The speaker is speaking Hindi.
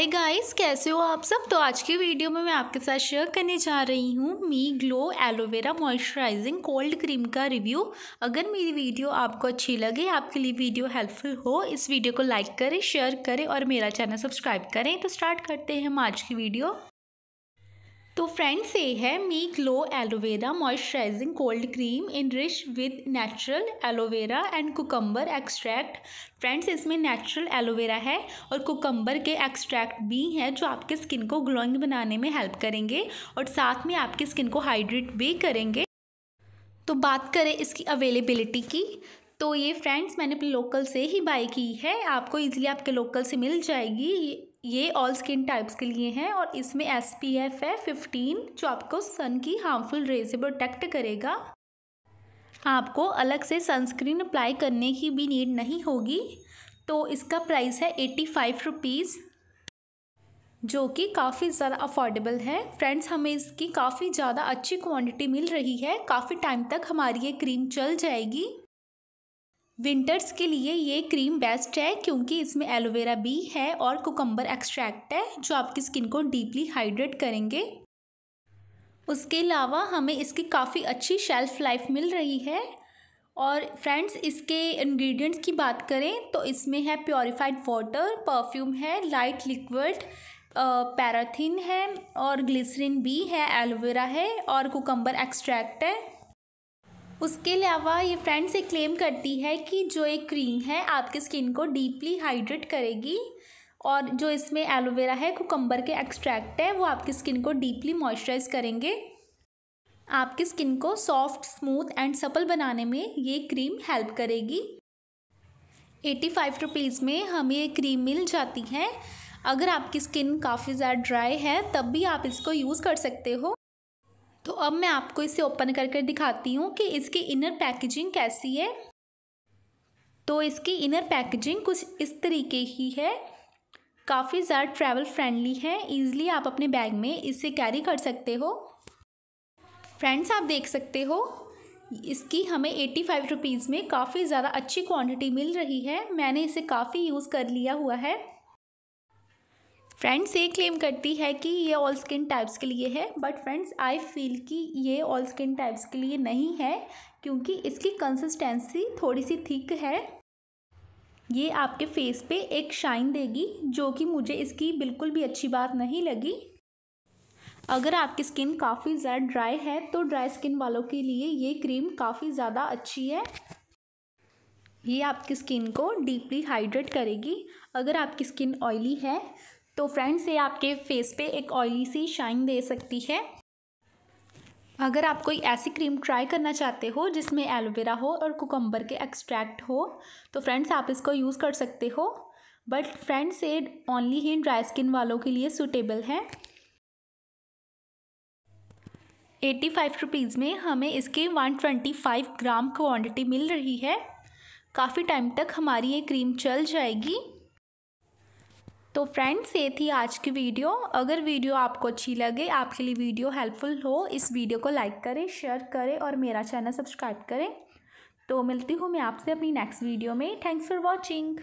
हाय गाइस कैसे हो आप सब? तो आज की वीडियो में मैं आपके साथ शेयर करने जा रही हूँ Me Glow aloe vera moisturising cold cream का रिव्यू अगर मेरी वीडियो आपको अच्छी लगे, आपके लिए वीडियो हेल्पफुल हो, इस वीडियो को लाइक करें शेयर करें और मेरा चैनल सब्सक्राइब करें। तो स्टार्ट करते हैं हम आज की वीडियो तो फ्रेंड्स ये है Me Glow aloe vera moisturising cold cream in rich with natural aloe vera and cucumber extract. Friends इसमें नेचुरल एलोवेरा है और कुकम्बर के एक्सट्रैक्ट भी हैं जो आपके स्किन को ग्लोइंग बनाने में हेल्प करेंगे और साथ में आपकी स्किन को हाइड्रेट भी करेंगे। तो बात करें इसकी अवेलेबिलिटी की तो ये फ्रेंड्स मैंने अपने लोकल से ही बाई की है। आपको इजीली आपके लोकल से मिल जाएगी। ये ऑल स्किन टाइप्स के लिए हैं और इसमें एस पी एफ़ है फिफ्टीन जो आपको सन की हार्मफुल रे से प्रोटेक्ट करेगा। आपको अलग से सनस्क्रीन अप्लाई करने की भी नीड नहीं होगी। तो इसका प्राइस है एटी फाइव रुपीज़ जो कि काफ़ी ज़्यादा अफोर्डेबल है। फ्रेंड्स हमें इसकी काफ़ी ज़्यादा अच्छी क्वांटिटी मिल रही है। काफ़ी टाइम तक हमारी ये क्रीम चल जाएगी। विंटर्स के लिए ये क्रीम बेस्ट है क्योंकि इसमें एलोवेरा भी है और कोकम्बर एक्सट्रैक्ट है, जो आपकी स्किन को डीपली हाइड्रेट करेंगे। उसके अलावा हमें इसकी काफ़ी अच्छी शेल्फ़ लाइफ मिल रही है। और फ्रेंड्स, इसके इंग्रेडिएंट्स की बात करें तो इसमें है प्योरीफाइड वाटर, परफ्यूम है, लाइट लिक्विड पैराथिन है और ग्लिसरिन भी है, एलोवेरा है और कुकम्बर एक्सट्रैक्ट है। उसके अलावा ये फ्रेंड्स एक क्लेम करती है कि जो एक क्रीम है, आपकी स्किन को डीपली हाइड्रेट करेगी और जो इसमें एलोवेरा है कुकम्बर के एक्सट्रैक्ट है, वो आपकी स्किन को डीपली मॉइस्चराइज करेंगे। आपकी स्किन को सॉफ्ट स्मूथ एंड सपल बनाने में ये क्रीम हेल्प करेगी। एटी फाइव रुपीज़ में हमें ये क्रीम मिल जाती है। अगर आपकी स्किन काफ़ी ज़्यादा ड्राई है, तब भी आप इसको यूज़ कर सकते हो। तो अब मैं आपको इसे ओपन कर कर दिखाती हूँ कि इसकी इनर पैकेजिंग कैसी है। तो इसकी इनर पैकेजिंग कुछ इस तरीके की है। काफ़ी ज़्यादा ट्रैवल फ्रेंडली है। ईज़िली आप अपने बैग में इसे कैरी कर सकते हो। फ्रेंड्स आप देख सकते हो, इसकी हमें एटी फाइव रुपीज़ में काफ़ी ज़्यादा अच्छी क्वांटिटी मिल रही है। मैंने इसे काफ़ी यूज़ कर लिया हुआ है। फ्रेंड्स ये क्लेम करती है कि ये ऑल स्किन टाइप्स के लिए है बट फ्रेंड्स आई फील कि ये ऑल स्किन टाइप्स के लिए नहीं है, क्योंकि इसकी कंसिस्टेंसी थोड़ी सी थिक है। ये आपके फेस पे एक शाइन देगी, जो कि मुझे इसकी बिल्कुल भी अच्छी बात नहीं लगी। अगर आपकी स्किन काफ़ी ज़्यादा ड्राई है तो ड्राई स्किन वालों के लिए ये क्रीम काफ़ी ज़्यादा अच्छी है। ये आपकी स्किन को डीपली हाइड्रेट करेगी। अगर आपकी स्किन ऑयली है तो फ्रेंड्स ये आपके फेस पे एक ऑयली सी शाइन दे सकती है। अगर आप कोई ऐसी क्रीम ट्राई करना चाहते हो, जिसमें एलोवेरा हो और कुकम्बर के एक्सट्रैक्ट हो तो फ्रेंड्स आप इसको यूज़ कर सकते हो। बट फ्रेंड्स ये ओनली ही ड्राई स्किन वालों के लिए सूटेबल है। एटी फाइव रुपीज़ में हमें इसके one twenty five gram quantity मिल रही है। काफ़ी टाइम तक हमारी ये क्रीम चल जाएगी। तो फ्रेंड्स ये थी आज की वीडियो अगर वीडियो आपको अच्छी लगे, आपके लिए वीडियो हेल्पफुल हो, इस वीडियो को लाइक करें शेयर करें और मेरा चैनल सब्सक्राइब करें. तो मिलती हूँ मैं आपसे अपनी नेक्स्ट वीडियो में. Thanks for watching